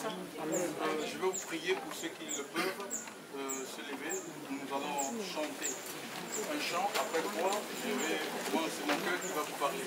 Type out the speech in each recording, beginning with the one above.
je vais vous prier pour ceux qui le peuvent euh, se lever. Nous allons chanter un chant. Après quoi, je vais, moi, c'est mon cœur qui va vous parler.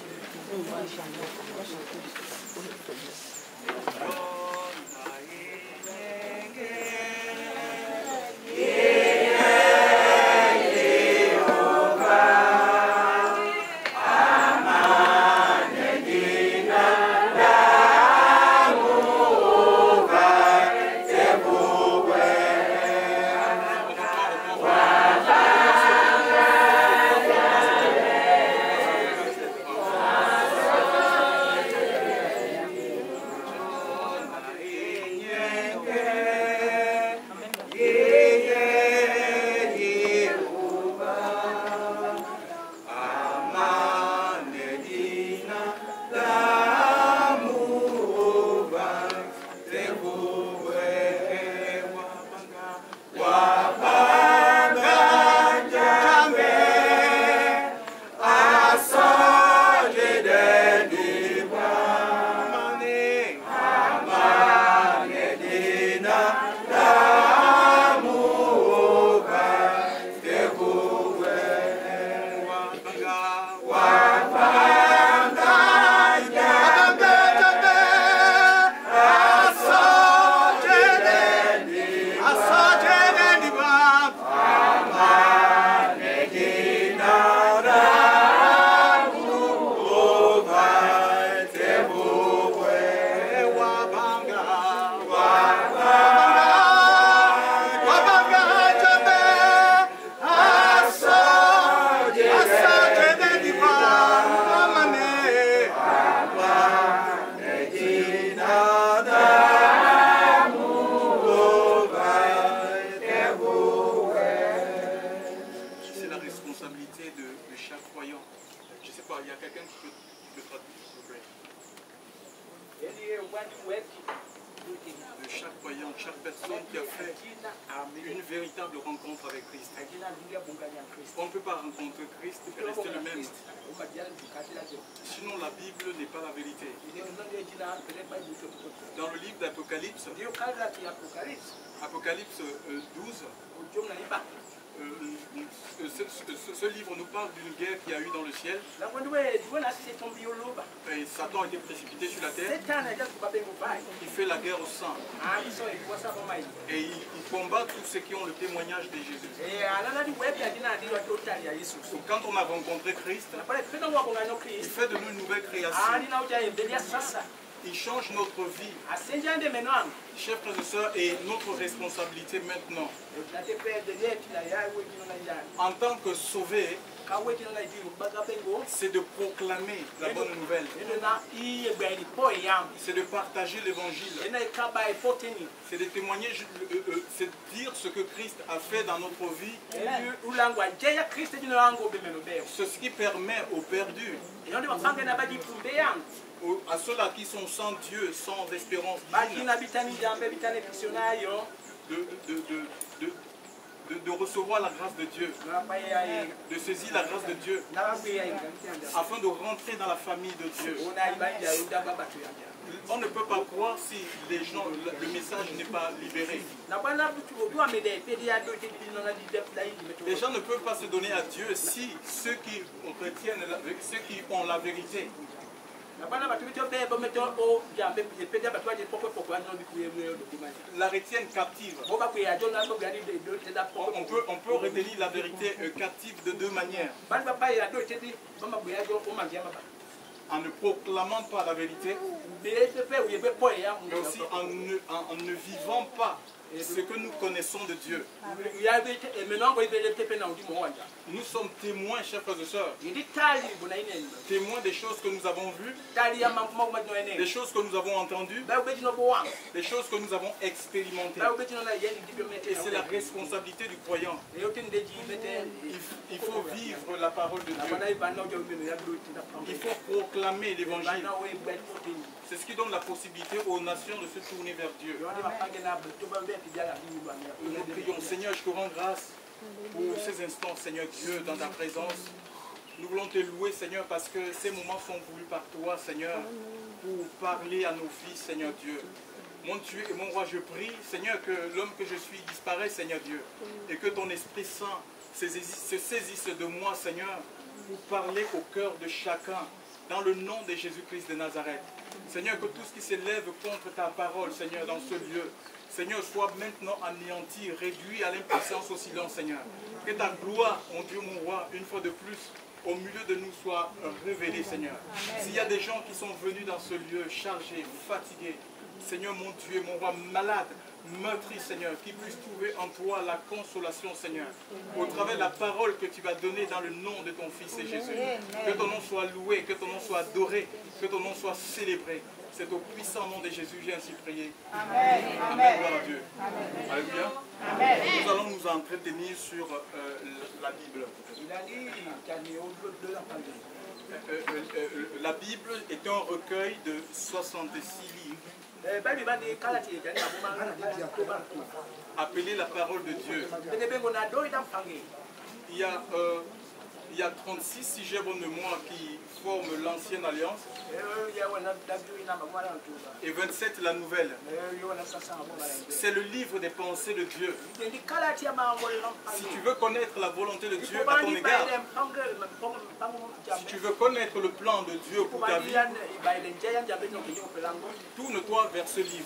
Ce, ce- ce- ce livre nous parle d'une guerre qu'il y a eu dans le ciel. Et Satan a été précipité sur la terre. Il fait la guerre au sang. Et il, il combat tous ceux qui ont le témoignage de Jésus. Donc, quand on a rencontré Christ, il fait de nous une nouvelle création. Il change notre vie. Chers frères et sœurs, et notre responsabilité maintenant, en tant que sauvés, c'est de proclamer la bonne nouvelle. C'est de partager l'évangile. C'est de témoigner, euh, euh, c'est de dire ce que Christ a fait dans notre vie. C'est ce qui permet aux perdus, à ceux-là qui sont sans Dieu, sans espérance divine, de, de, recevoir la grâce de Dieu, de saisir la grâce de Dieu, afin de rentrer dans la famille de Dieu. On ne peut pas croire si les gens, le message n'est pas libéré. Les gens ne peuvent pas se donner à Dieu si ceux qui retiennent, ceux qui ont la vérité, la retiennent captive. On, on peut, on peut retenir la vérité euh, captive de deux manières. En ne proclamant pas la vérité, mais aussi en ne, en- en ne vivant pas ce que nous connaissons de Dieu. Nous sommes témoins, chers frères et sœurs, témoins des choses que nous avons vues, des choses que nous avons entendues, des choses que nous avons expérimentées. Et c'est la responsabilité du croyant. Il, il faut la parole de Dieu. Il faut proclamer l'évangile. C'est ce qui donne la possibilité aux nations de se tourner vers Dieu. Nous prions, Seigneur, je te rends grâce pour ces instants, Seigneur Dieu, dans ta présence. Nous voulons te louer, Seigneur, parce que ces moments sont voulus par toi, Seigneur, pour parler à nos vies, Seigneur Dieu. Mon Dieu et mon roi, je prie, Seigneur, que l'homme que je suis disparaisse, Seigneur Dieu, et que ton Esprit Saint se saisisse de moi, Seigneur, pour parler au cœur de chacun, dans le nom de Jésus-Christ de Nazareth. Seigneur, que tout ce qui s'élève contre ta parole, Seigneur, dans ce lieu, Seigneur, soit maintenant anéanti, réduit à l'impuissance au silence, Seigneur. Que ta gloire, mon Dieu, mon roi, une fois de plus, au milieu de nous soit révélée, Seigneur. S'il y a des gens qui sont venus dans ce lieu chargés, fatigués, Seigneur mon Dieu, mon roi malade, meurtri, Seigneur, qui puisse trouver en toi la consolation, Seigneur, au travers de la parole que tu vas donner dans le nom de ton Fils Jésus. Que ton nom soit loué, que ton nom soit adoré, que ton nom soit célébré. C'est au puissant nom de Jésus j'ai ainsi prié. Amen. Amen. Gloire à Dieu. Alléluia. Nous allons nous entretenir sur euh, la Bible. Euh, euh, la Bible est un recueil de 66 livres Appelez la parole de Dieu. Il y a, euh, il y a 36, si j'ai bonne mémoire, qui forment l'ancienne alliance. Et 27, la nouvelle. C'est le livre des pensées de Dieu. Si tu veux connaître la volonté de Dieu à ton égard, si tu veux connaître le plan de Dieu pour ta vie, tourne toi vers ce livre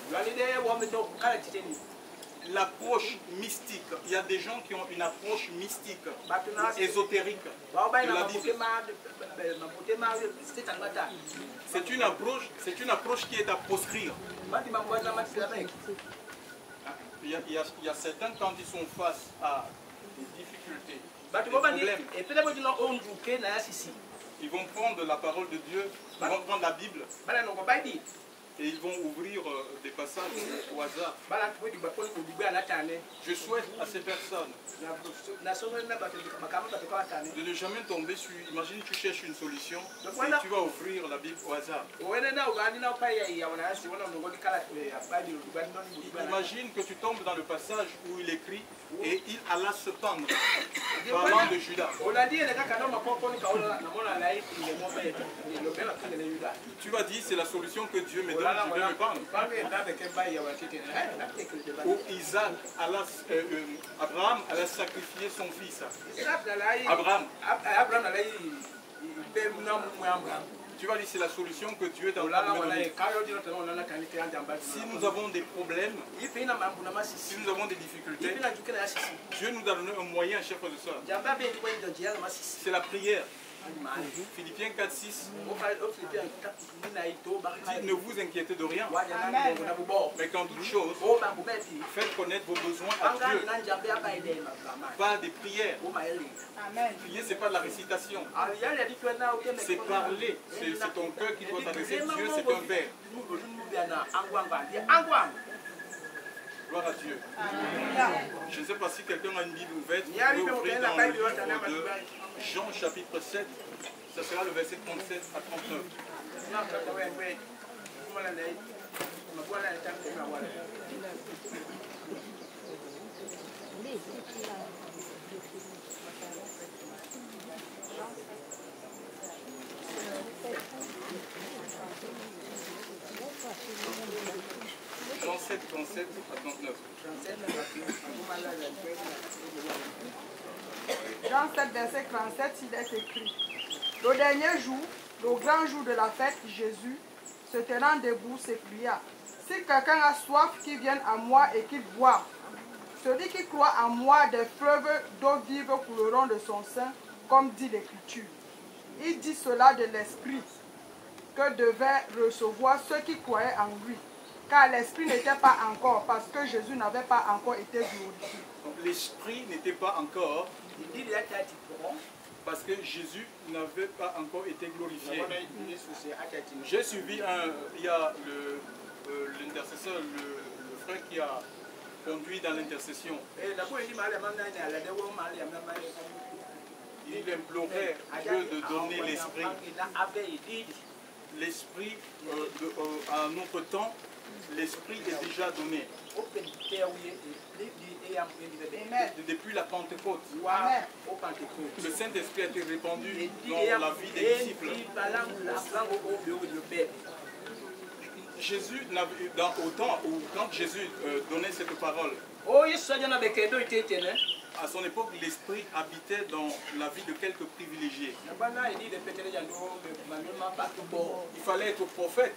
l'approche mystique. Il y a des gens qui ont une approche mystique, ésotérique. C'est une approche, c'est une approche qui est à proscrire. Il y, a, il y a certains quand ils sont face à des difficultés, des problèmes, ils vont prendre la parole de Dieu, ils vont prendre la Bible et ils vont ouvrir euh, des passages au hasard. Je souhaite à ces personnes de ne jamais tomber sur... Imagine tu cherches une solution et tu vas ouvrir la Bible au hasard. Imagine que tu tombes dans le passage où il écrit et il alla se pendre, parlant de Judas. Tu vas dire c'est la solution que Dieu me donne Isaac, euh, euh, Abraham allait sacrifier son fils. Abraham. Tu vas dire c'est la solution que Dieu t'a donné. Si nous avons des problèmes, si nous avons des difficultés, Dieu nous a donné un moyen, chef de soeur. C'est la prière. Philippiens 4, 6. ne vous inquiétez de rien. Mais qu'en toute chose, faites connaître vos besoins à Dieu. Pas des prières. Prier, ce n'est pas de la récitation. C'est parler. C'est ton cœur qui doit s'adresser. Dieu, c'est un père. Gloire à Dieu. Je ne sais pas si quelqu'un a une Bible ouverte. Vous pouvez ouvrir dans le livre de Jean chapitre 7. Ce sera le verset 37 à 39. Jean 7, 37 à 39. Jean 7, verset 37, il est écrit. Le dernier jour, le grand jour de la fête, Jésus, se tenant debout, s'écria. Si quelqu'un a soif, qu'il vienne à moi et qu'il boive. Celui qui croit en moi, des fleuves d'eau vive couleront de son sein, comme dit l'Écriture. Il dit cela de l'Esprit que devaient recevoir ceux qui croyaient en lui car l'Esprit n'était pas encore, parce que Jésus n'avait pas encore été glorifié. Donc l'Esprit n'était pas encore, parce que Jésus n'avait pas encore été glorifié. J'ai suivi un, il y a euh, l'intercesseur, le, frère qui a conduit dans l'intercession. Il implorait Dieu de donner l'esprit. L'esprit euh, euh, à notre temps l'Esprit est déjà donné. Depuis la Pentecôte, le Saint-Esprit a été répandu dans la vie des disciples. Jésus, dans, autant, ou quand Jésus euh, donnait cette parole, à son époque, l'esprit habitait dans la vie de quelques privilégiés. Il fallait être prophète.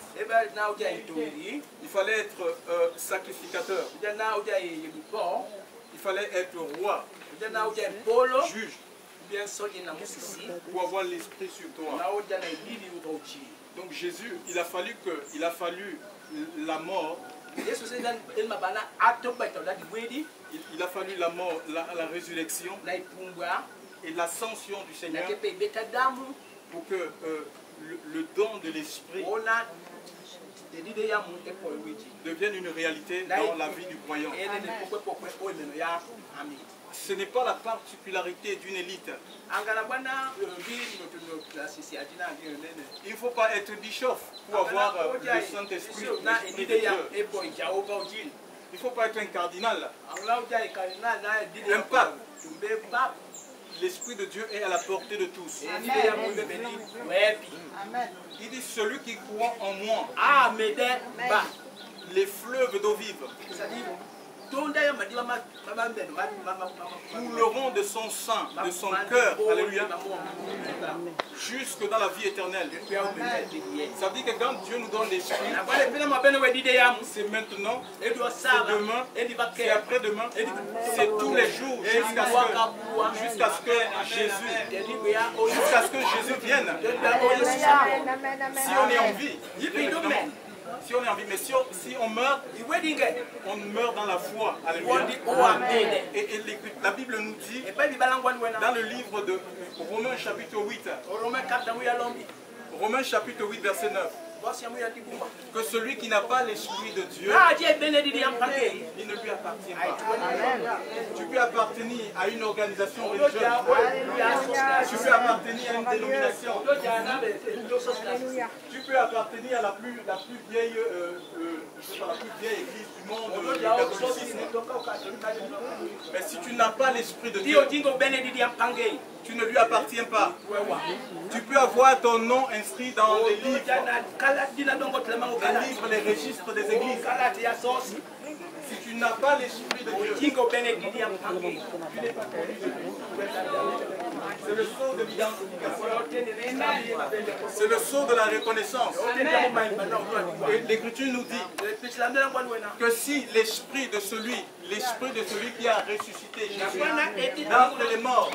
Il fallait être euh, sacrificateur. Il fallait être roi, juge, pour avoir l'esprit sur toi. Donc Jésus, il a fallu que, il a fallu la mort il, a fallu la mort, la, résurrection et l'ascension du Seigneur pour que euh, le, don de l'Esprit devienne une réalité dans la vie du croyant. Ce n'est pas la particularité d'une élite. Il ne faut pas être bishop pour avoir euh, le Saint-Esprit. Il ne faut pas être un cardinal. Un pape. L'Esprit de Dieu est à la portée de tous. Il dit celui qui croit en moi. Les fleuves d'eau vive couleront de son sang, de son cœur, alléluia, jusque dans la vie éternelle. Ça veut dire que quand Dieu nous donne l'esprit, c'est maintenant, c'est demain, c'est après-demain, c'est tous les jours jusqu'à ce, jusqu'à ce que Jésus, jusqu'à ce que Jésus vienne. Si on est en vie, si on est en vie, mais si on, meurt, on meurt dans la foi. Et, la Bible nous dit, dans le livre de Romains chapitre 8, Romains chapitre 8, verset 9, que celui qui n'a pas l'esprit de Dieu, ah, il ne lui appartient pas. Tu peux appartenir à une organisation religieuse. Tu peux appartenir à une dénomination. Tu peux appartenir à la plus, la plus vieille, euh, euh, la plus vieille église du monde, Mais si tu n'as pas l'esprit de Dieu, tu ne lui appartiens pas. Tu peux avoir ton nom inscrit dans les livres, les livres, les registres des églises. Si tu n'as pas l'esprit de Dieu, c'est le saut de l'identification. C'est le saut de la reconnaissance. Et l'Écriture nous dit que si l'esprit de celui, l'esprit de celui qui a ressuscité Jésus d'entre les morts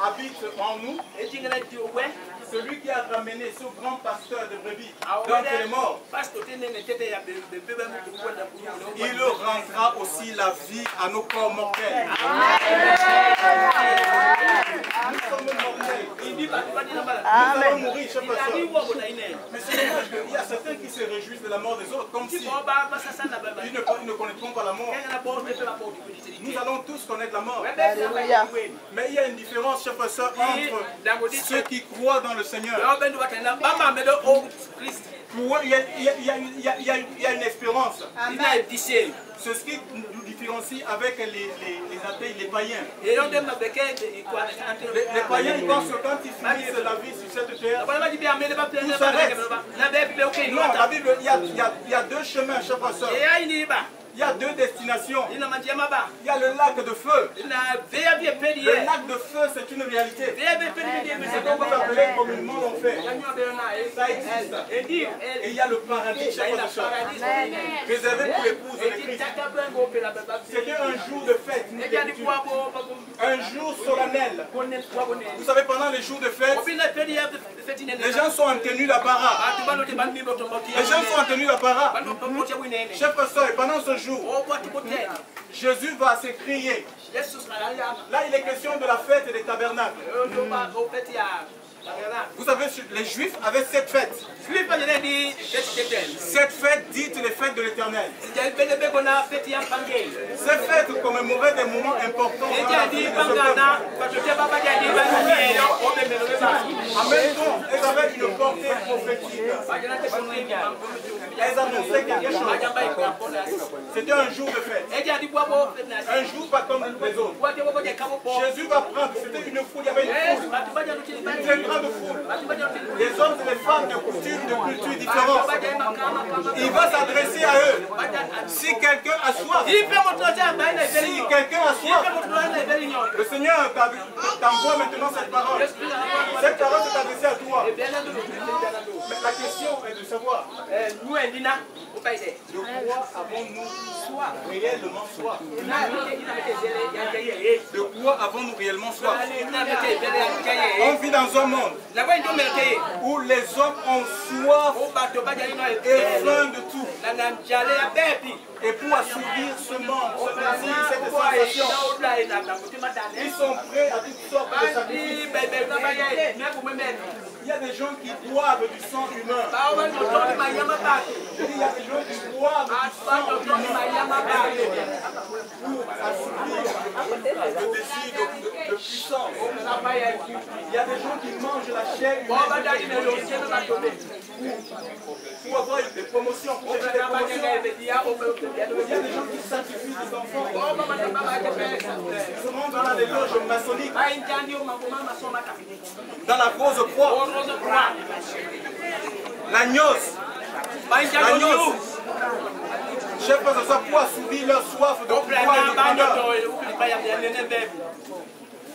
habite en nous, celui qui a ramené ce grand pasteur de brebis d'entre les morts, il rendra aussi la vie à nos corps mortels. Sommes mortels. Nous allons mourir, chef Mais c'est dommage qu'il y a certains qui se réjouissent de la mort des autres, comme si ils ne, ne connaîtront pas la mort. Nous allons tous connaître la mort. Mais il y a une différence, chef entre ceux qui croient dans le Seigneur. il y, a, il, y a, il, y a, il y a une espérance. C'est ce qui nous différencie avec les, les, les athées, les païens. Les, les païens, ils pensent que quand ils finissent la vie sur cette terre, tout s'arrête. Non, la Bible, il y a, il y a, deux chemins, chef pasteur. Il y a deux destinations. Il y a le lac de feu. Le lac de feu, c'est une réalité. C'est qu'on peut appeler communément l'enfer. Ça existe. Et il y a le paradis, réservé pour l'épouse de Christ. C'était un jour de fête. Un jour solennel. Vous savez, pendant les jours de fête, les gens sont en tenue d'apparat. Les gens sont en tenue d'apparat. Chef pasteur, pendant ce jour, Jésus va s'écrier. Là, il est question de la fête des tabernacles. Vous savez, les Juifs avaient sept fêtes. Cette fête dites les fêtes de l'éternel. Ces fêtes commémoraient des moments importants. En même temps, elles avaient une portée prophétique. Elles annonçaient quelque chose. C'était un jour de fête. Un jour pas comme les autres. Jésus va prendre, c'était une foule, il y avait une foule. Très grande foule. Les hommes et les femmes de coutumes, de cultures différentes. Il va s'adresser à eux. Si quelqu'un a soif, si quelqu'un a soif, le Seigneur t'envoie maintenant cette parole. Cette parole s'est adressée à toi. Mais la question est de savoir de quoi avons-nous soif, réellement soif De quoi avons-nous réellement soif On vit dans un monde où les hommes ont soif et faim de tout. Et pour assouvir ce monde, ce cette sensation, ils sont prêts à toutes sortes de. Il y a des gens qui boivent du sang humain. Je dis, il y a des gens qui boivent du sang humain. Pour assouvir le désir de, de, de puissance. Il y a des gens qui mangent la chair pour avoir des promotions, pour des promotions. Il y a des gens qui sacrifient des enfants. Ils se rendent dans loges maçonniques. Dans la rose croix. L'agnos. L'agnos. Chef de sa pour assouvir leur soif de pouvoir et de grandeur.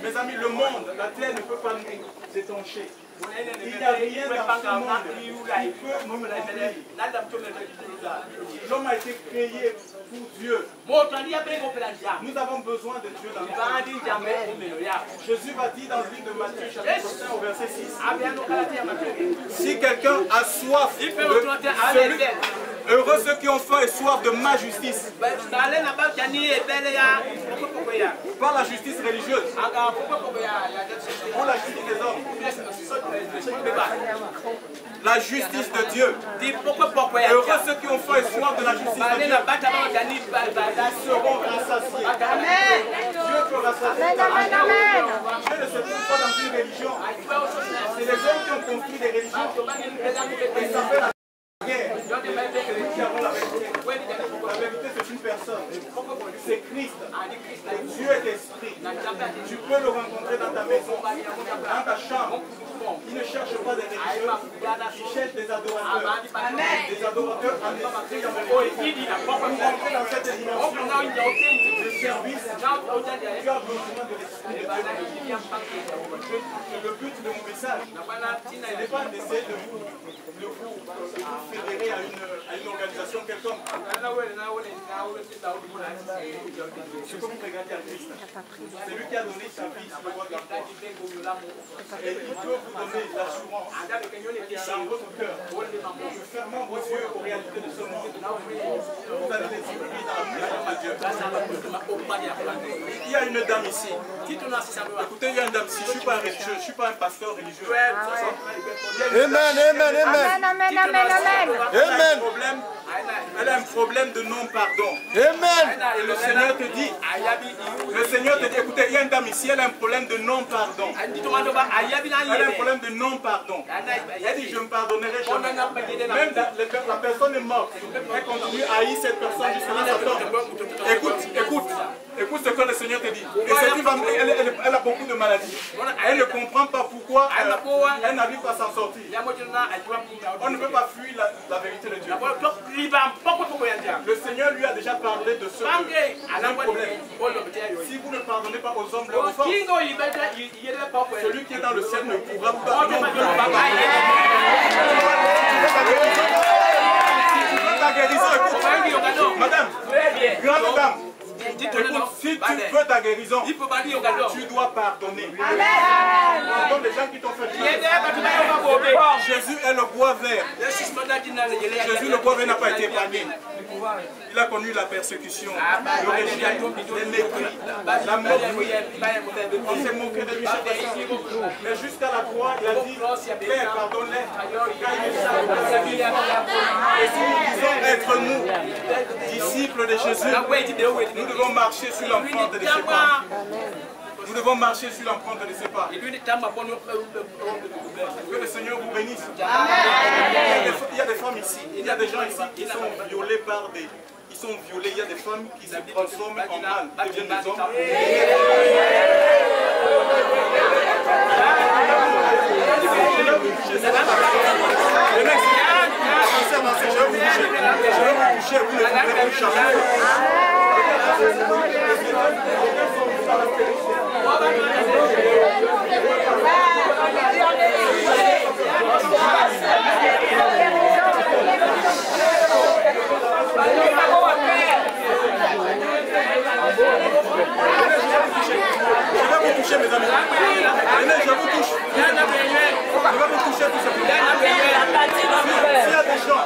Mes amis, le monde, la terre ne peut pas nous détancher. Il n'y a rien dans ce monde qui peut nous remplir. L'homme a été créé pour Dieu. Nous avons besoin de Dieu dans notre vie. Jésus va dire dans le livre de Matthieu, chapitre 5, au verset 6. Si quelqu'un a soif de celui, heureux ceux qui ont faim et soif de ma justice. Pas la justice religieuse. Ou la justice des hommes. La justice de Dieu. Heureux ceux qui ont faim et soif de la justice de Dieu. Ils seront rassasiés. Dieu peut rassasier. Dieu ne se trouve pas dans une religion. C'est les hommes qui ont construit des religions. Fait la vérité. C'est une personne. C'est Christ. Dieu est esprit. Tu peux le rencontrer dans ta maison, dans ta chambre. Il ne cherche pas des religieux, il cherche des adorateurs. Des adorateurs en esprit rentrer dans cette dimension de service, tu as besoin de l'esprit de Dieu. Le but de mon message, ce n'est pas d'essayer de vous fédérer à une, à une organisation quelconque. Ce que vous regardez à Christ, c'est lui qui a donné sa vie sur. Et il peut vous donner l'assurance. Dans votre cœur, en fermant vos yeux aux réalités de ce monde. Vous allez les oublier dans la présence de Dieu. Il y a une dame ici. Écoutez, il y a une dame ici. Je ne suis pas un religieux, je ne suis pas un pasteur religieux. Amen, amen, amen. Amen, amen, amen, amen. Elle a un problème de non-pardon. Amen. Et le Seigneur te dit, le Seigneur te dit, écoutez, il y a une dame ici, elle a un problème de non-pardon. Elle a un problème de non-pardon. Elle dit, je ne pardonnerai jamais. Même la, personne est morte. Elle continue à haïr cette personne jusqu'à sa tombe. Écoute, écoute, écoute ce que le Seigneur te dit. Et cette femme, elle, elle- elle a beaucoup de maladies. Elle ne comprend pas pourquoi euh, elle n'arrive pas à s'en sortir. On ne peut pas fuir la, la vérité de Dieu. Le Seigneur lui a déjà parlé de ce un problème. Si vous ne pardonnez pas aux hommes leur offense, celui qui est dans le ciel ne pourra pas. non. Madame, grande dame, écoute, si tu veux ta guérison, tu dois pardonner. Pardonne les gens qui t'ont fait du mal. Jésus est le bois vert. Jésus, le bois vert n'a pas été épargné. Il a connu la persécution, le rejet, les mépris, la mort On s'est moqué de lui Mais jusqu'à la croix, il a dit Père, pardonne-les, Et si nous disons être nous, disciples de Jésus, nous devons marcher sur l'empreinte de ses pas. Nous devons marcher sur l'empreinte de ses pas. Que le Seigneur vous bénisse. Il y, il y a des femmes ici, il y a des gens ici qui sont violés par des qui sont violées, il y a des femmes qui se transforment en mâles, deviennent des hommes. Je vais vous toucher, vous ne vous jamais. toucher tout simplement. Il y a des gens.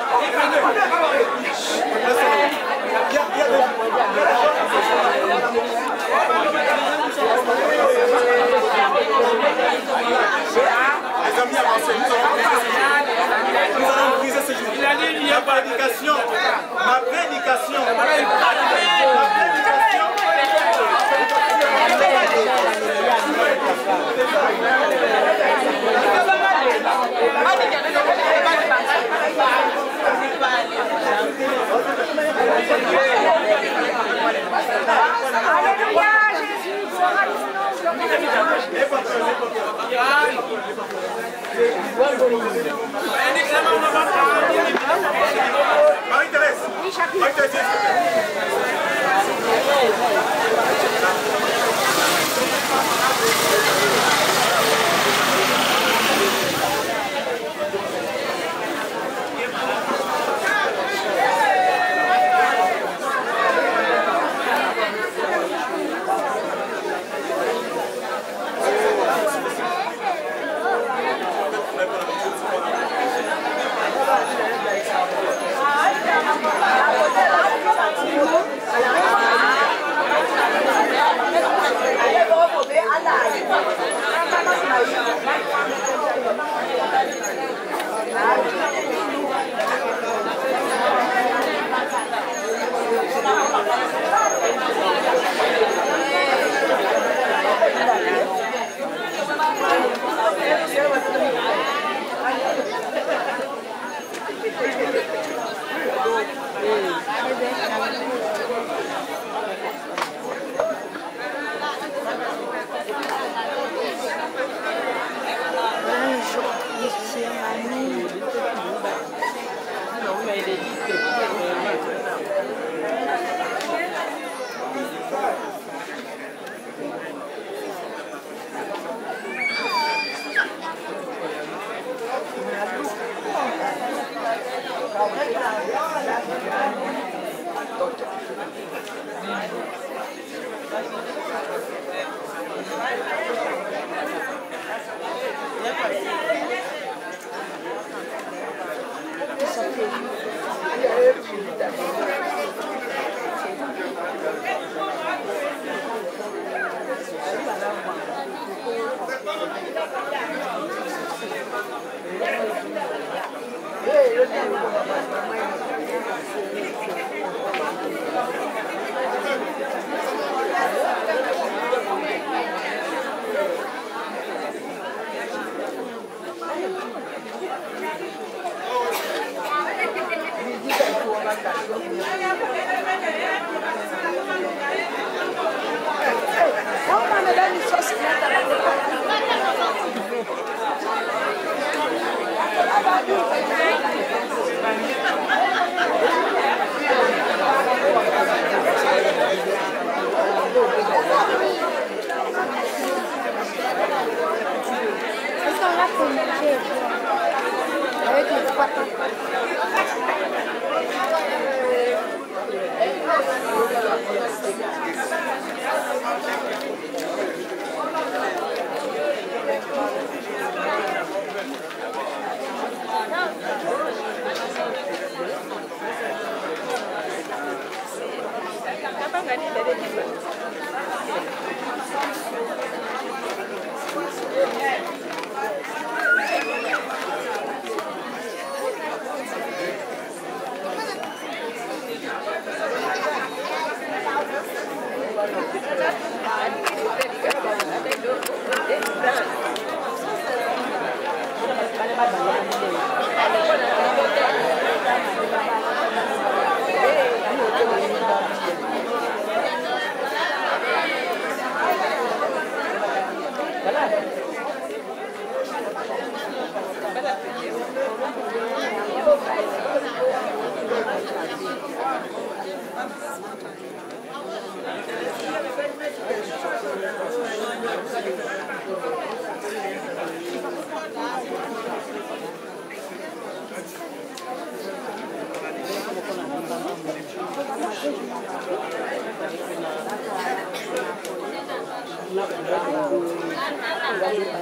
Tadi dari Gracias.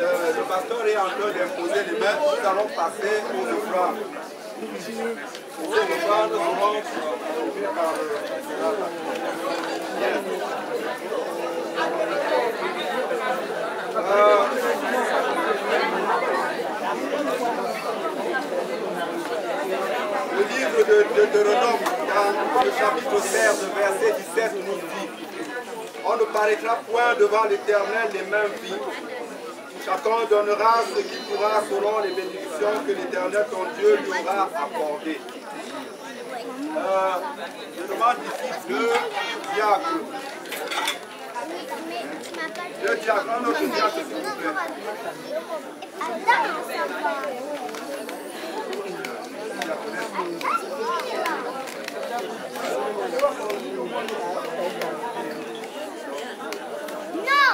Euh, le pasteur est en train d'imposer les mains, nous allons passer aux offrandes. Aux le livre de Deutéronome, dans le chapitre 16, verset 17, nous dit On ne paraîtra point devant l'Éternel les mains vides, Chacun donnera ce qu'il pourra selon les bénédictions que l'Éternel, ton Dieu, lui aura accordées. Euh, je demande ici deux diacres. Deux diacres, un autre s'il vous plaît. Non!